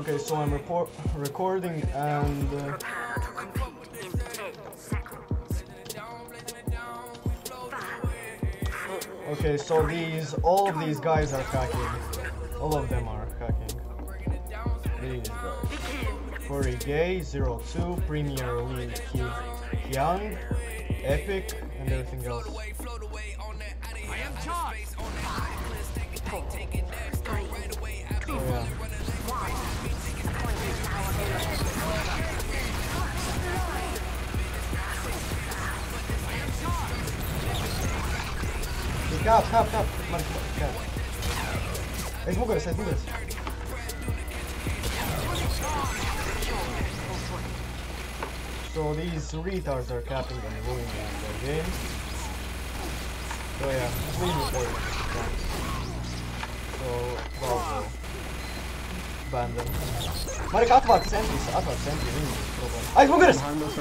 Okay, so I'm report recording and uh, Prepare to compete in 10 seconds. Five, four, okay, so these all of these guys are hacking. All of them are hacking. These guys. Furry Gay, Zero Two, Premier League Young, Epic, and everything else. Four, three, two, Oh yeah. Kāp, kāp, kāp, man kāp. Aiz muguras, aiz muguras. So these retards are capping and ruining the game. So yeah, just leave it for it. So, Valve ban them. Marek, atvāc centrīs, atvāc centrī, viņi ir problēma. Aiz muguras! Behind us.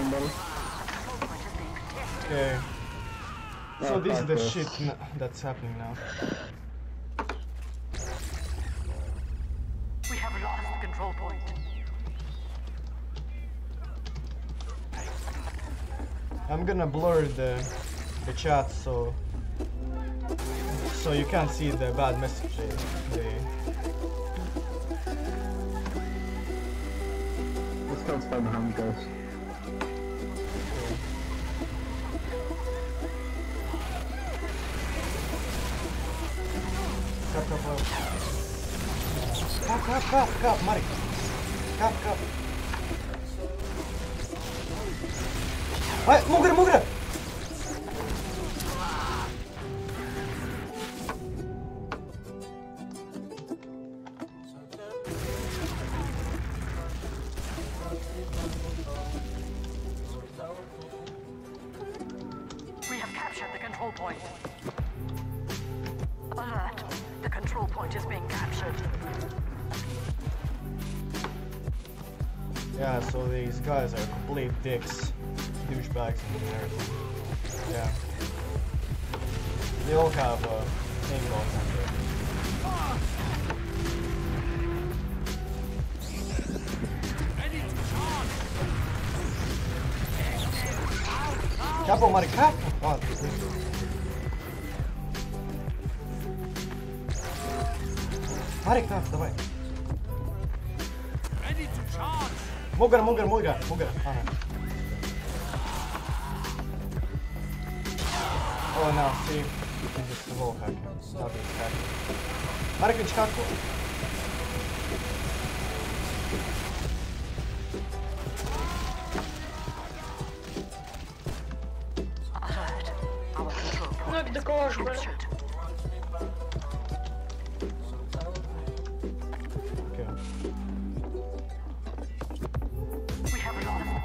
Okay. So this is the fuck shit n- that's happening now. We have lost the control point. I'm gonna blur the the chat so so you can't see the bad message they, they Let's go stay behind the guys. Kap, kap, kap. Kap, kap, kap, kap, Marek. Kap, kap. Ai, mugra, mugra! We have captured the control point. Point is being captured. Yeah, so these guys are complete dicks. Douchebags and everything. Yeah. They all have uh, paintballs on there. Capo, Marek, capo! Oh, Марик, нас, давай. Мугар, мугар, мугар, мугар. Ага. Oh no, see, you can just roll hack. That'll be attack. Marek, it's cocked. Ну, до кого же, блядь?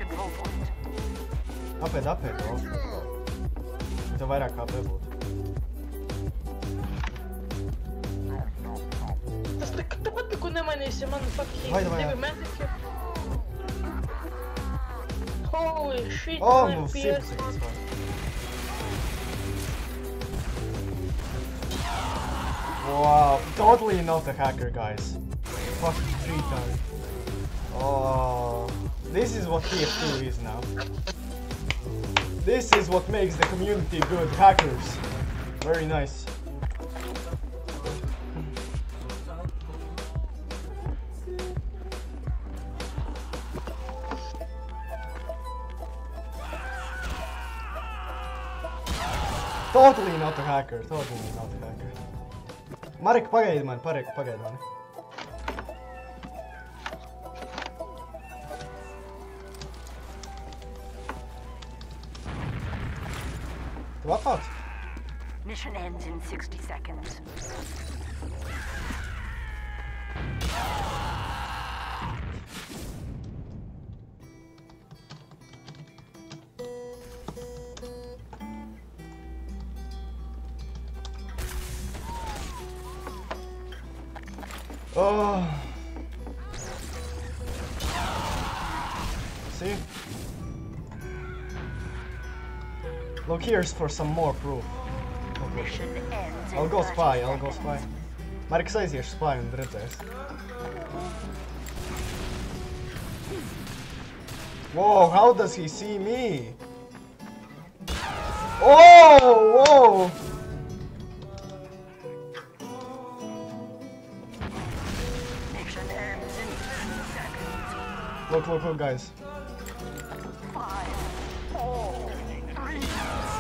Control point. Apēd, apēd, bro. Tev vairāk kā būtu. Tas tak, tāpat neko nemainīsi, man fucking Vai, vai, divi mediki. Holy shit, Oh, man, ir vispār. Wow, totally not a hacker, guys. Fucking retard. Oh, this is what TF2 is now. This is what makes the community good hackers. Very nice. Totally not a hacker, totally not a hacker. Marek, pagaidi mani, Marek, pagaidi mani. Atnāc? Mission ends in 60 seconds. Oh. See? Look, here's for some more proof. I'll go spy, I'll go spy. seconds. spy. Marks aiziešu spy un redzēs. Whoa, how does he see me? Oh, whoa! Mission ends in 10 seconds. Look, look, look, guys.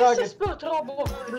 Вісім співтрабу, бля.